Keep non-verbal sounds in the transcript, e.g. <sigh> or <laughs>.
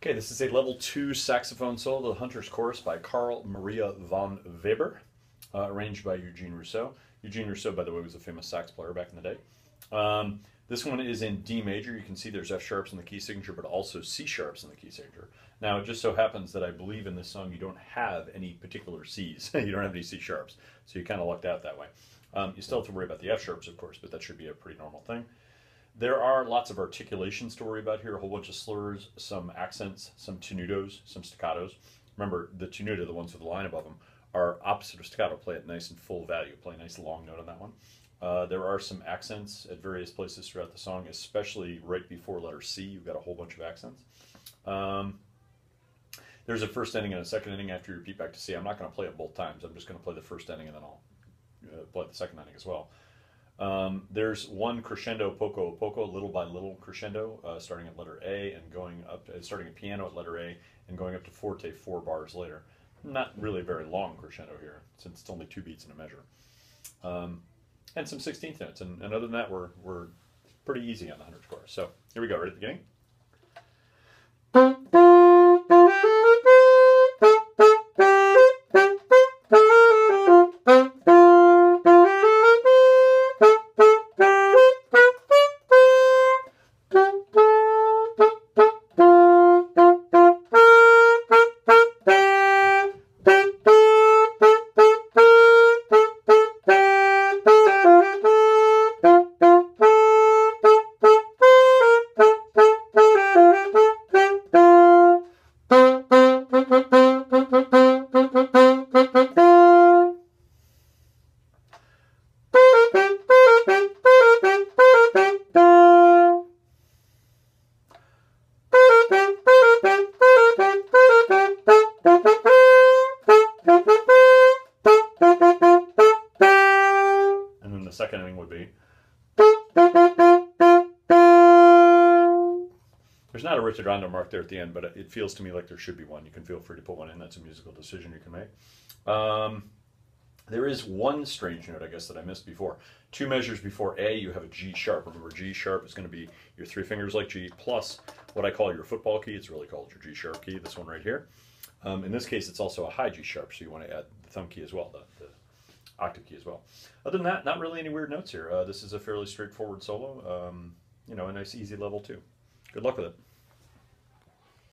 Okay, this is a level two saxophone solo, The Hunter's Chorus by Carl Maria von Weber, uh, arranged by Eugene Rousseau. Eugene Rousseau, by the way, was a famous sax player back in the day. Um, this one is in D major. You can see there's F sharps in the key signature, but also C sharps in the key signature. Now, it just so happens that I believe in this song you don't have any particular Cs. <laughs> you don't have any C sharps, so you kind of lucked out that way. Um, you still have to worry about the F sharps, of course, but that should be a pretty normal thing. There are lots of articulations to worry about here, a whole bunch of slurs, some accents, some tenutos, some staccatos. Remember, the tenuto, the ones with the line above them, are opposite of staccato. Play it nice and full value. Play a nice long note on that one. Uh, there are some accents at various places throughout the song, especially right before letter C. You've got a whole bunch of accents. Um, there's a first ending and a second ending after you repeat back to C. I'm not going to play it both times. I'm just going to play the first ending and then I'll uh, play the second ending as well. Um, there's one crescendo poco poco, little by little crescendo, uh, starting at letter A and going up, uh, starting at piano at letter A and going up to forte four bars later. Not really a very long crescendo here, since it's only two beats in a measure. Um, and some 16th notes. And, and, other than that, we're, we're pretty easy on the Hunter's Chorus. So here we go, right at the beginning. Second inning would be. There's not a ritardando mark there at the end, but it feels to me like there should be one. You can feel free to put one in. That's a musical decision you can make. Um, there is one strange note, I guess, that I missed before. Two measures before A, you have a G sharp. Remember, G sharp is going to be your three fingers like G, plus what I call your football key. It's really called your G sharp key, this one right here. Um, in this case, it's also a high G sharp, so you want to add the thumb key as well, the octave key as well. Other than that, not really any weird notes here. Uh, this is a fairly straightforward solo. Um, you know, a nice easy level too. Good luck with it.